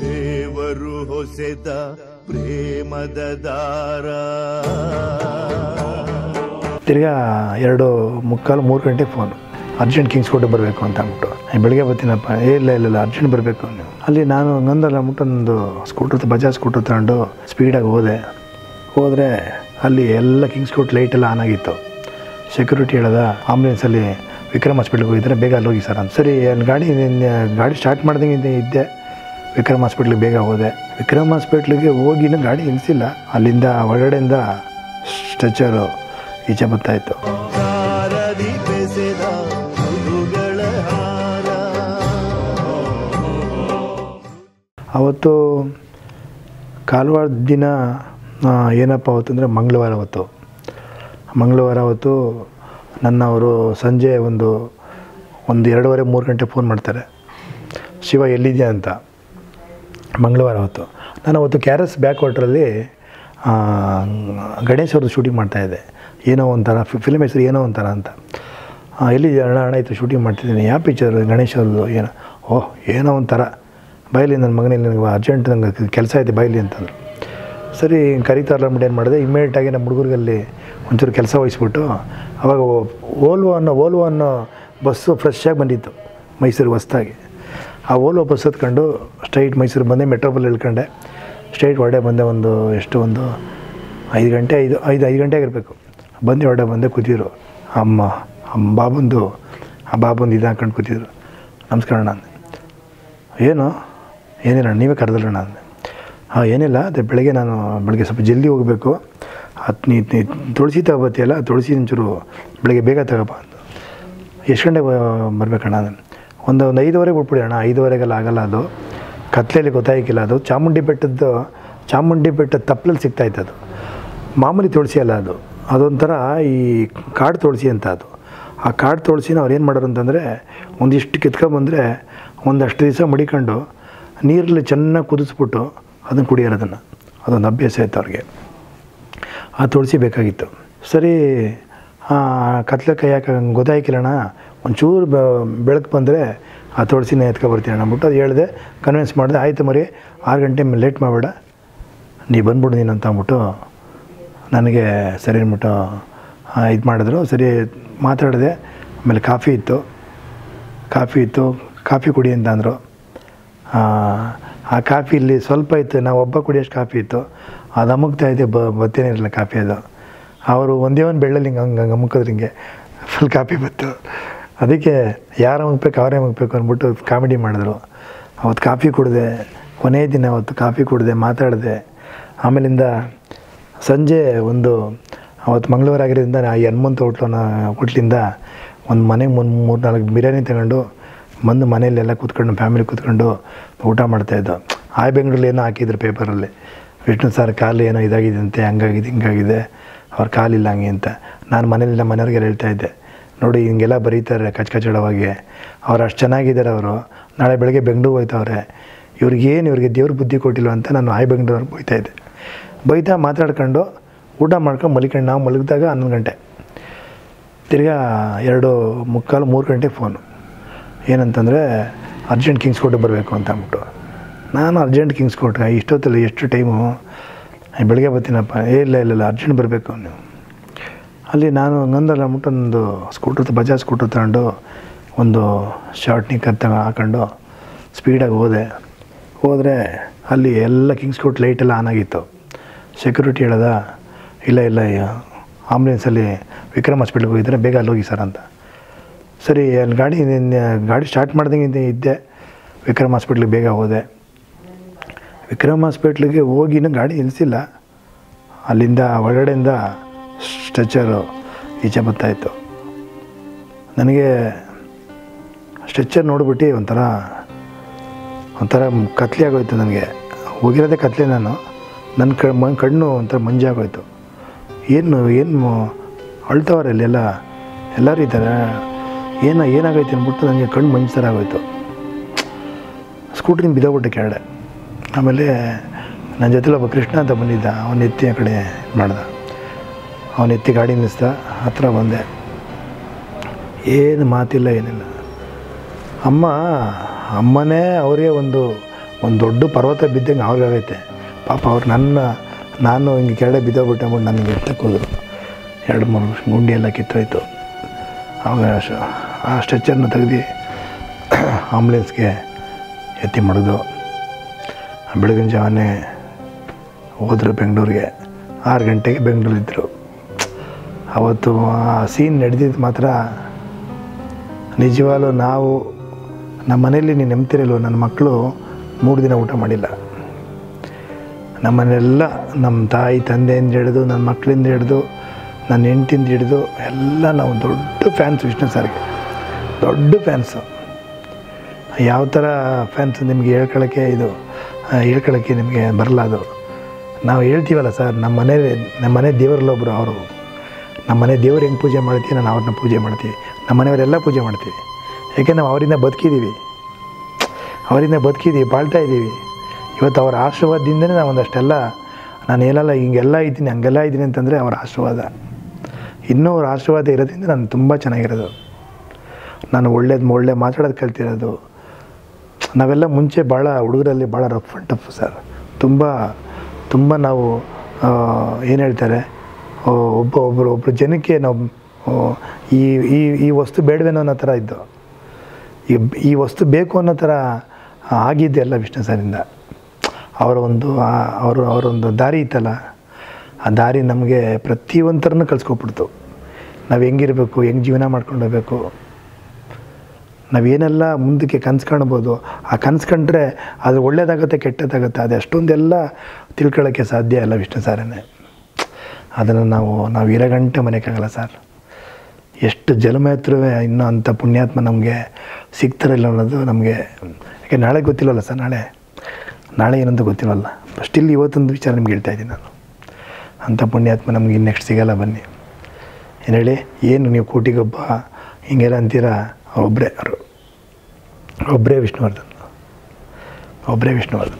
ದೇವರು ಹೊಸೆದ ಪ್ರೇಮದ ದಾರ. ತಿರ್ಗಾ ಎರಡು ಮುಕ್ಕಾಲು ಮೂರು ಗಂಟೆ ಫೋನ್ ಅರ್ಜೆಂಟ್ ಕಿಂಗ್ಸ್ ಕೋಟೆ ಬರಬೇಕು ಅಂತ ಅಂದ್ಬಿಟ್ಟು. ಬೆಳಗ್ಗೆ ಬರ್ತೀನಪ್ಪ. ಏ, ಇಲ್ಲ ಇಲ್ಲ ಅರ್ಜೆಂಟ್ ಬರಬೇಕು ನೀವು. ಅಲ್ಲಿ ನಾನು ಹಂಗಂದಲ್ಲ ಅಂದ್ಬಿಟ್ಟು ಒಂದು ಸ್ಕೂಟರ್ ಬಜಾಜ್ ಸ್ಕೂಟರ್ ತಗೊಂಡು ಸ್ಪೀಡಾಗಿ ಹೋದೆ. ಹೋದರೆ ಅಲ್ಲಿ ಎಲ್ಲ ಕಿಂಗ್ಸ್ ಕೋಟ್ ಲೈಟ್ ಎಲ್ಲ ಆನ್ ಆಗಿತ್ತು. ಸೆಕ್ಯೂರಿಟಿ ಹೇಳ್ದ ಆಂಬುಲೆನ್ಸಲ್ಲಿ ವಿಕ್ರಮ್ ಹಾಸ್ಪಿಟ್ಲಿಗೆ ಹೋಗಿದ್ರೆ ಬೇಗ ಅಲ್ಲಿ ಹೋಗಿ ಸರ್. ಅಂತ ಸರಿ ಅಲ್ಲಿ ಗಾಡಿ ಗಾಡಿ ಸ್ಟಾರ್ಟ್ ಮಾಡ್ದಂಗೆ ಇದ್ದೆ ವಿಕ್ರಮ್ ಹಾಸ್ಪಿಟ್ಲಿಗೆ ಬೇಗ ಹೋದೆ. ವಿಕ್ರಮ್ ಹಾಸ್ಪಿಟ್ಲಿಗೆ ಹೋಗಿನೂ ಗಾಡಿ ನಿಲ್ಲಿಸಿಲ್ಲ ಅಲ್ಲಿಂದ ಒಳಗಡೆಯಿಂದ ಸ್ಟ್ರೆಚರು ಈಚೆ ಬರ್ತಾಯಿತ್ತು ಅವತ್ತು ಕಾಲ್ವಾರ ದಿನ ಏನಪ್ಪ ಅವತ್ತು ಅಂದರೆ ಮಂಗಳವಾರ ಅವತ್ತು. ಮಂಗಳವಾರ ಅವತ್ತು ನನ್ನ ಅವರು ಸಂಜೆ ಒಂದು ಒಂದು ಎರಡೂವರೆ, ಮೂರು ಗಂಟೆ ಫೋನ್ ಮಾಡ್ತಾರೆ. ಶಿವ ಎಲ್ಲಿದೆಯಾ ಅಂತ. ಮಂಗಳವಾರ ಹೊತ್ತು. ನಾನು ಅವತ್ತು ಕ್ಯಾರಸ್ ಬ್ಯಾಕ್ ವಾಟ್ರಲ್ಲಿ ಗಣೇಶ್ ಅವ್ರದ್ದು ಶೂಟಿಂಗ್ ಮಾಡ್ತಾಯಿದ್ದೆ ಏನೋ ಒಂಥರ ಫಿಲ್ಮ್ ಹೆಸರು ಏನೋ ಒಂಥರ ಅಂತ. ಎಲ್ಲಿದೆಯಾ ಅಣ್ಣ ಅಣ್ಣ ಆಯಿತು ಶೂಟಿಂಗ್ ಮಾಡ್ತಿದ್ದೀನಿ. ಯಾವ ಪಿಕ್ಚರ್ ಗಣೇಶ್ ಅವ್ರದ್ದು? ಏನೋ, ಓಹ್, ಏನೋ ಒಂಥರ. ಬಯಲಿ ನನ್ನ ಮಗನಲ್ಲಿ ನನಗೆ ಅರ್ಜೆಂಟ್ ನನಗೆ ಕೆಲಸ ಇದೆ ಬಯಲಿ ಅಂತಂದ್ರು. ಸರಿ ಕರೀತಾರಲ್ಲ ಏನು ಮಾಡಿದೆ? ಇಮ್ಮಿಡಿಯೇಟಾಗಿ ನಮ್ಮ ಹುಡುಗರಿಗೆ ಒಂಚೂರು ಕೆಲಸ ವಹಿಸ್ಬಿಟ್ಟು ಅವಾಗ ಓಲ್ವೋ ಅನ್ನೋ ಓಲ್ವೋ ಅನ್ನೋ ಬಸ್ಸು ಫ್ರೆಶ್ಶಾಗಿ ಬಂದಿತ್ತು ಮೈಸೂರಿಗೆ ಹೊಸ್ದಾಗಿ. ಆ ಓಲ್ವೋ ಬಸ್ ಹತ್ಕೊಂಡು ಸ್ಟ್ರೈಟ್ ಮೈಸೂರು ಬಂದೆ ಮೆಟ್ರೋಪಲ್ ಇಳ್ಕೊಂಡೆ. ಸ್ಟ್ರೈಟ್ ಹೊಡೆ ಬಂದೆ ಒಂದು ಎಷ್ಟು, ಒಂದು ಐದು ಗಂಟೆ, ಐದು ಐದು ಐದು ಗಂಟೆಗೆ ಇರಬೇಕು ಬಂದು ಹೊಡೆ ಬಂದೆ ಕೂತಿದ್ರು. ಅಮ್ಮ ಅಮ್ಮ ಬಾಬಂದು ಆ ಬಾಬಂದು ಇದು ಹಾಕೊಂಡು ಕೂತಿದ್ರು. ನಮಸ್ಕಾರ ಅಣ್ಣ ಏನು? ಏನಿಲ್ಲ, ನೀವೇ ಕರೆದಲ್ಲ ಅಂದೆ. ಹಾಂ, ಏನಿಲ್ಲ. ಅದೇ ಬೆಳಗ್ಗೆ ನಾನು ಬೆಳಗ್ಗೆ ಸ್ವಲ್ಪ ಜಲ್ದಿ ಹೋಗಬೇಕು. ಹತ್ತು ನೀ ತುಳಸಿ ತಗೋಬತ್ತೀಯಲ್ಲ ತುಳಸಿ ಒಂಚೂರು ಬೆಳಗ್ಗೆ ಬೇಗ ತಗೋಪ್ಪ ಅಂತ. ಎಷ್ಟು ಗಂಟೆಗೆ ಬರಬೇಕಣ್ಣ ಒಂದು ಒಂದು ಐದುವರೆಗೆ ಬಿಟ್ಬಿಡಿ ಅಣ್ಣ. ಐದುವರೆಗೆಲ್ಲ ಆಗಲ್ಲ ಅದು. ಕತ್ಲೆಯಲ್ಲಿ ಗೊತ್ತಾಯ್ಕಿಲ್ಲ ಅದು. ಚಾಮುಂಡಿ ಬೆಟ್ಟದ್ದು, ಚಾಮುಂಡಿ ಬೆಟ್ಟದ ತಪ್ಪಲಲ್ಲಿ ಸಿಗ್ತಾಯಿತ್ತು ಅದು. ಮಾಮೂಲಿ ತುಳಸಿ ಅಲ್ಲ ಅದು. ಅದೊಂಥರ ಈ ಕಾಡು ತುಳಸಿ ಅಂತ ಅದು. ಆ ಕಾಡು ತುಳಸಿನ ಅವ್ರು ಏನು ಮಾಡೋರು ಅಂತಂದರೆ, ಒಂದಿಷ್ಟು ಕಿತ್ಕೊಂಡ್ಬಂದರೆ ಒಂದಷ್ಟು ದಿವಸ ಮಡಿಕೊಂಡು ನೀರಲ್ಲಿ ಚೆನ್ನಾಗಿ ಕುದಿಸ್ಬಿಟ್ಟು ಅದನ್ನು ಕುಡಿಯೋದನ್ನು ಅದೊಂದು ಅಭ್ಯಾಸ ಇತ್ತು ಅವ್ರಿಗೆ. ಆ ತುಳಸಿ ಬೇಕಾಗಿತ್ತು. ಸರಿ ಕತ್ಲೆ ಕೈ ಯಾಕೆ ಗೊತ್ತಾಯ್ಕಿಲ್ಲಣ್ಣ? ಒಂಚೂರು ಬೆಳಕು ಬಂದರೆ ಆ ತುಳಸಿನ ಎತ್ಕೊಬರ್ತೀನಿ ಅಂದ್ಬಿಟ್ಟು ಅದು ಹೇಳಿದೆ ಕನ್ವಿನ್ಸ್ ಮಾಡಿದೆ, ಆಯಿತು ಮರಿ, ಆರು ಗಂಟೆ ಲೇಟ್ ಮಾಡಬೇಡ. ನೀ ಬಂದ್ಬಿಡು ನೀನು ಅಂತ ಅಂದ್ಬಿಟ್ಟು ನನಗೆ ಸರಿ ಅಂದ್ಬಿಟ್ಟು ಇದು ಮಾಡಿದ್ರು. ಸರಿ, ಮಾತಾಡಿದೆ. ಆಮೇಲೆ ಕಾಫಿ ಇತ್ತು. ಕಾಫಿ ಇತ್ತು. ಕಾಫಿ ಕುಡಿ ಅಂತ ಅಂದರು. ಆ ಕಾಫಿ ಇಲ್ಲಿ ಸ್ವಲ್ಪ ಇತ್ತು, ನಾವು ಒಬ್ಬ ಕುಡಿಯೋಷ್ಟು ಕಾಫಿ ಇತ್ತು. ಅದು ಅಮುಕ್ತಾ ಇದೆ, ಬ, ಬತ್ತೇನೆ ಇರಲಿಲ್ಲ ಕಾಫಿ ಅದು. ಅವರು ಒಂದೇ ಒಂದು ಬೆಳ್ಳಲ್ಲಿ ಹಿಂಗೆ ಹಂಗೆ ಹಂಗೆ ಅಮುಕಿದ್ರೆ ಹಿಂಗೆ ಫುಲ್ ಕಾಫಿ ಬತ್ತು ಅದಕ್ಕೆ ಯಾರು ಮುಗ್ಬೇಕು ಅವರೇ ಮುಗ್ಬೇಕು ಅಂದ್ಬಿಟ್ಟು ಕಾಮಿಡಿ ಮಾಡಿದ್ರು. ಅವತ್ತು ಕಾಫಿ ಕುಡಿದೆ ಕೊನೆಯ ದಿನ ಅವತ್ತು ಕಾಫಿ ಕುಡಿದೆ, ಮಾತಾಡಿದೆ. ಆಮೇಲಿಂದ ಸಂಜೆ ಒಂದು, ಅವತ್ತು ಮಂಗಳವಾರ ಆಗಿರೋದ್ರಿಂದ ಆ ಹನುಮಂತ ಹೋಟ್ಲನ್ನ, ಹೋಟ್ಲಿಂದ ಒಂದು ಮನೆಗೆ ಒಂದು ಮೂರು ನಾಲ್ಕು ಬಿರಿಯಾನಿ ತಗೊಂಡು ಬಂದು ಮನೆಯಲ್ಲೆಲ್ಲ ಕೂತ್ಕೊಂಡು ಫ್ಯಾಮಿಲಿ ಕೂತ್ಕೊಂಡು ಊಟ ಮಾಡ್ತಾಯಿದ್ದೋ ಆಯ್ ಬೆಂಗಳೂರಲ್ಲಿ ಏನೋ ಹಾಕಿದ್ರು ಪೇಪರಲ್ಲಿ. ವಿಷ್ಣು ಸರ್ ಕಾಲು ಏನೋ ಇದಾಗಿದೆ ಅಂತೆ ಹಂಗಾಗಿದೆ, ಹಿಂಗಾಗಿದೆ. ಅವ್ರ ಕಾಲಿಲ್ಲ ಹಂಗೆ ಅಂತ. ನಾನು ಮನೇಲಿಲ್ಲ ಹೇಳ್ತಾ ಇದ್ದೆ. ನೋಡಿ, ಹಿಂಗೆಲ್ಲ ಬರೀತಾರೆ ಕಚ್ಕಚಡವಾಗಿ. ಅವ್ರು ಅಷ್ಟು ಚೆನ್ನಾಗಿದ್ದಾರೆ ಅವರು. ನಾಳೆ ಬೆಳಗ್ಗೆ ಬೆಂಗಳೂರು ಹೋಯ್ತವ್ರೆ. ಇವ್ರಿಗೇನು ಇವ್ರಿಗೆ ದೇವ್ರ ಬುದ್ಧಿ ಕೊಟ್ಟಿಲ್ಲ ಅಂತ ನಾನು ಆಯ್ ಬೆಂಗಳೂರಿಗೆ ಬೈತಾ ಇದ್ದೆ. ಬೈತಾ ಮಾತಾಡ್ಕೊಂಡು ಊಟ ಮಾಡ್ಕೊಂಡು ಮಲಿಕೊಂಡು, ನಾವು ಮಲಗಿದಾಗ ಹನ್ನೊಂದು ಗಂಟೆ. ತಿರ್ಗಾ ಎರಡು ಮುಕ್ಕಾಲು ಮೂರು ಗಂಟೆ ಫೋನು ಏನಂತಂದರೆ ಅರ್ಜೆಂಟ್ ಕಿಂಗ್ಸ್ ಕೋರ್ಟಿಗೆ ಬರಬೇಕು ಅಂತ ಅಂದ್ಬಿಟ್ಟು. ನಾನು ಅರ್ಜೆಂಟ್ ಕಿಂಗ್ಸ್ ಕೋರ್ಟ್ಗೆ ಇಷ್ಟೊತ್ತಲ್ಲಿ ಎಷ್ಟು ಟೈಮು? ಬೆಳಗ್ಗೆ ಬರ್ತೀನಪ್ಪ. ಏ, ಇಲ್ಲ ಇಲ್ಲ ಇಲ್ಲ, ಅರ್ಜೆಂಟ್ ಬರಬೇಕು ನೀವು ಅಲ್ಲಿ ನಾನು ಹಂಗಂದಲ್ಲ ಅಂದ್ಬಿಟ್ಟು ಒಂದು ಸ್ಕೂಟರ್ ಬಜಾಜ್ ಸ್ಕೂಟರ್ ತಗೊಂಡು ಒಂದು ಶಾರ್ಟ್, ನಿಕ್ಕರ್ ತಗ ಹಾಕೊಂಡು ಸ್ಪೀಡಾಗಿ ಹೋದೆ. ಹೋದರೆ ಅಲ್ಲಿ ಎಲ್ಲ ಕಿಂಗ್ಸ್ ಕೋರ್ಟ್ ಲೈಟೆಲ್ಲ ಆನ್ ಆಗಿತ್ತು. ಸೆಕ್ಯೂರಿಟಿ ಹೇಳ್ದ, ಇಲ್ಲ ಇಲ್ಲ ಆಂಬುಲೆನ್ಸಲ್ಲಿ ವಿಕ್ರಮ್ ಹಾಸ್ಪಿಟ್ಲಿಗೆ ಹೋಗಿದ್ದರೆ, ಬೇಗ ಅಲ್ಲಿ ಹೋಗಿ ಸರ್ ಅಂತ. ಸರಿ ಅಲ್ಲಿ ಗಾಡಿ ಗಾಡಿ ಸ್ಟಾರ್ಟ್ ಮಾಡ್ದಂಗೆ ಇದ್ದೆ ವಿಕ್ರಮ್ ಹಾಸ್ಪಿಟ್ಲಿಗೆ ಬೇಗ ಹೋದೆ. ವಿಕ್ರಮ್ ಹಾಸ್ಪಿಟ್ಲಿಗೆ ಹೋಗಿನೂ ಗಾಡಿ ನಿಲ್ಲಿಸಿಲ್ಲ ಅಲ್ಲಿಂದ, ಒಳಗಡೆಯಿಂದ ಸ್ಟ್ರೆಚ್ಚರು ಈಚೆ ಬರ್ತಾಯಿತ್ತು ನನಗೆ ಸ್ಟ್ರೆಚರ್ ನೋಡ್ಬಿಟ್ಟು ಒಂಥರ ಒಂಥರ ಕತ್ಲೆ ಆಗೋಯ್ತು ನನಗೆ. ಹೋಗಿರೋದೇ ಕತ್ಲೆ ನಾನು. ನನ್ನ ಕ ಮ ಕಣ್ಣು ಒಂಥರ ಮಂಜಾಗೋಯ್ತು ಏನು ಏನು ಅಳ್ತವ್ರೆ ಅಲ್ಲೆಲ್ಲ? ಎಲ್ಲರೂ ಇದ್ದಾರೆ. ಏನು ಏನಾಗೈತೆ ಅಂದ್ಬಿಟ್ಟು ನನಗೆ ಕಣ್ಣು ಮಂಜು ಆಗೋಯ್ತು ಸ್ಕೂಟ್ರಿಂದ ಬಿದ್ದೋಗ್ಬಿಟ್ಟೆ ಕೆಳಗಡೆ. ಆಮೇಲೆ ನನ್ನ ಜೊತೆಲಿ ಒಬ್ಬ ಕೃಷ್ಣ ಅಂತ ಬಂದಿದ್ದ, ಅವನ ಎತ್ತಿ ಆ ಕಡೆ ಮಾಡ್ದ. ಅವನ ಎತ್ತಿ ಗಾಡಿ ನಿಲ್ಲಿಸ್ದ ಹತ್ರ ಬಂದೆ. ಏನು ಮಾತಿಲ್ಲ, ಏನಿಲ್ಲ. ಅಮ್ಮ, ಅಮ್ಮನೇ ಅವರೇ ಒಂದು ಒಂದು ದೊಡ್ಡ ಪರ್ವತ ಬಿದ್ದಂಗೆ ಅವ್ರಿಗಾಗೈತೆ ಪಾಪ ಅವ್ರು ನನ್ನ, ನಾನು ಹಿಂಗೆ ಕೆಳಗಡೆ ಬಿದ್ದೋಗ್ಬಿಟ್ಟೆ ಅಂದ್ಬಿಟ್ಟು ನನಗೆ ಎತ್ತಕ್ಕೆ ಹೋದರು ಎರಡು ಮೂರು ಗುಂಡಿ ಎಲ್ಲ ಕಿತ್ತೋಯ್ತು. ಅವಾಗ ಆ ಸ್ಟ್ರೆಚರ್ನ ತೆಗೆದು ಆಂಬುಲೆನ್ಸ್ಗೆ ಎತ್ತಿ ಮಡಿದು ಬೆಳಗಿನ ಜಾವನೇ ಹೋದರು ಬೆಂಗಳೂರಿಗೆ. ಆರು ಗಂಟೆಗೆ ಬೆಂಗಳೂರಿದ್ದರು ಅವತ್ತು ಆ ಸೀನ್ ನಡೆದಿದ್ದು ಮಾತ್ರ ನಿಜವಾಗ್ಲೂ ನಾವು ನಮ್ಮ ಮನೇಲಿ ನೀನು ನೆಮ್ತಿರಲ್ವ, ನನ್ನ ಮಕ್ಕಳು ಮೂರು ದಿನ ಊಟ ಮಾಡಿಲ್ಲ. ನಮ್ಮನ್ನೆಲ್ಲ ನಮ್ಮ ತಾಯಿ ತಂದೆಯಿಂದ ಹಿಡಿದು, ನನ್ನ ಮಕ್ಕಳಿಂದ ಹಿಡಿದು, ನನ್ನ ಹೆಂಡತಿಂದ ಹಿಡಿದು, ಎಲ್ಲ ನಾವು ದೊಡ್ಡ ಫ್ಯಾನ್ಸ್ ವಿಷ್ಣು ಸರ್ಗೆ. ದೊಡ್ಡ ಫ್ಯಾನ್ಸು ಯಾವ ಥರ ಫ್ಯಾನ್ಸ್ ನಿಮಗೆ ಹೇಳ್ಕೊಳ್ಳೋಕ್ಕೆ ಇದು ಹೇಳ್ಕೊಳ್ಳೋಕ್ಕೆ ನಿಮಗೆ ಬರಲ್ಲ ಅದು. ನಾವು ಹೇಳ್ತೀವಲ್ಲ ಸರ್ ನಮ್ಮ ಮನೆ ನಮ್ಮ ಮನೆ ದೇವರಲ್ಲೊಬ್ಬರು ಅವರು. ನಮ್ಮ ಮನೆ ದೇವ್ರು ಹೆಂಗೆ ಪೂಜೆ ಮಾಡ್ತೀವಿ, ನಾನು ಅವ್ರನ್ನ ಪೂಜೆ ಮಾಡ್ತೀವಿ. ನಮ್ಮ ಮನೆಯವರೆಲ್ಲ ಪೂಜೆ ಮಾಡ್ತೀವಿ. ಯಾಕೆ ನಾವು ಅವರಿಂದ ಬದುಕಿದ್ದೀವಿ ಅವರಿಂದ ಬದುಕಿದ್ದೀವಿ ಬಾಳ್ತಾ ಇದ್ದೀವಿ ಇವತ್ತು ಅವರ ಆಶೀರ್ವಾದದಿಂದನೇ ನಾವು ಒಂದಷ್ಟೆಲ್ಲ, ನಾನು ಏನೆಲ್ಲ ಹಿಂಗೆಲ್ಲ ಇದ್ದೀನಿ, ಹಂಗೆಲ್ಲ ಇದ್ದೀನಿ ಅಂತಂದರೆ ಅವರ ಆಶೀರ್ವಾದ. ಇನ್ನೂ ಅವ್ರ ಆಶೀರ್ವಾದ ಇರೋದ್ರಿಂದ ನಾನು ತುಂಬ ಚೆನ್ನಾಗಿರೋದು. ನಾನು ಒಳ್ಳೇದು ಒಳ್ಳೆ ಮಾತಾಡೋದು ಕಲ್ತಿರೋದು ನಾವೆಲ್ಲ ಮುಂಚೆ ಭಾಳ ಹುಡುಗರಲ್ಲಿ ಭಾಳ ರಫ್ ಆ್ಯಂಡ್ ಟಫ್ ಸರ್ ತುಂಬ ತುಂಬ ನಾವು ಏನು ಹೇಳ್ತಾರೆ ಒಬ್ಬ ಒಬ್ಬರು ಒಬ್ಬರು ಜನಕ್ಕೆ ನಾವು ಈ ಈ ಈ ವಸ್ತು ಬೇಡವೇನೋ ಅನ್ನೋ ಥರ ಇದ್ದು. ಈ ಈ ವಸ್ತು ಬೇಕು ಅನ್ನೋ ಥರ ಆಗಿದ್ದೆ ಎಲ್ಲ ವಿಷ್ಣು ಸರಿಂದ ಅವರ ಒಂದು ಅವರು, ಅವರ ಅವರೊಂದು ದಾರಿ ಇತ್ತಲ್ಲ, ಆ ದಾರಿ ನಮಗೆ ಪ್ರತಿಯೊಂಥರನ್ನು ಕಲ್ಸ್ಕೊಬಿಡ್ತು ನಾವು ಹೆಂಗಿರಬೇಕು, ಹೆಂಗೆ ಜೀವನ ಮಾಡ್ಕೊಂಡು ಹೋಗ್ಬೇಕು. ನಾವೇನೆಲ್ಲ ಮುಂದಕ್ಕೆ ಕನ್ಸು ಕಾಣ್ಬೋದು, ಆ ಕನ್ಸು ಕಂಡ್ರೆ ಅದು ಒಳ್ಳೇದಾಗುತ್ತೆ, ಕೆಟ್ಟದಾಗುತ್ತೆ, ಅದು ಅಷ್ಟೊಂದೆಲ್ಲ ತಿಳ್ಕೊಳ್ಳೋಕ್ಕೆ ಸಾಧ್ಯ ಇಲ್ಲ ವಿಷ್ಣು ಸಾರನೇ. ಅದನ್ನು ನಾವು ನಾವು ಇರಗಂಟೆ ಮನೆಯಕ್ಕಾಗಲ್ಲ ಸರ್. ಎಷ್ಟು ಜನ್ಮ ಇನ್ನೂ ಅಂಥ ಪುಣ್ಯಾತ್ಮ ನಮಗೆ ಸಿಗ್ತಾರಿಲ್ಲ ಅನ್ನೋದು ನಮಗೆ, ಯಾಕೆ ನಾಳೆ ಗೊತ್ತಿಲ್ಲವಲ್ಲ ಸರ್, ನಾಳೆ? ನಾಳೆ ಏನಂತ ಫಸ್ಟ್ ಇಲ್ಲಿ ಇವತ್ತೊಂದು ವಿಚಾರ ನಿಮ್ಗೆ ಹೇಳ್ತಾ ಇದ್ದೀನಿ ನಾನು. ಅಂಥ ಪುಣ್ಯಾತ್ಮ ನಮ್ಗೆ ಇನ್ನು ನೆಕ್ಸ್ಟ್ ಸಿಗಲ್ಲ ಬನ್ನಿ. ಏನು ಹೇಳಿ? ಏನು ನೀವು ಕೋಟಿಗೊಬ್ಬ ಹಿಂಗೆಲ್ಲ ಅಂತೀರಾ? ಒಬ್ಬರೇ Obreviš Nordan. Obreviš Nordan.